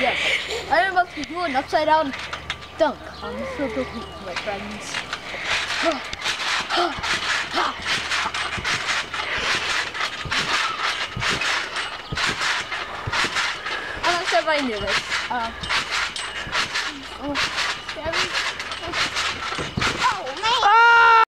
I'm about to do an upside down dunk on the circle hoop, my friends. I'm not sure if I knew this. Uh, oh.